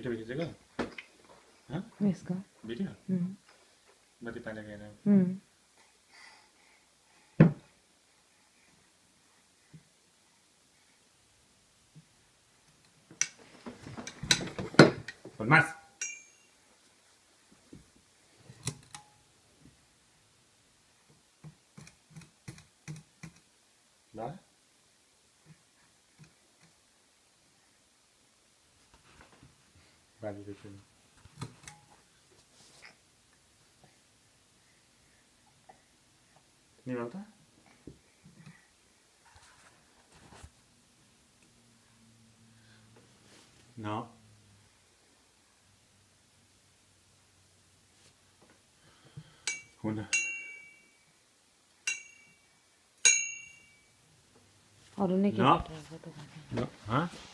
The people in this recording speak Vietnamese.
बेटा बेटी जगह हाँ इसका बेटा बड़ी पाने गया ना Con más. ¿Vale? validated. ¿Ni la otra? No. Una. और उन्हें क्या no. no. huh?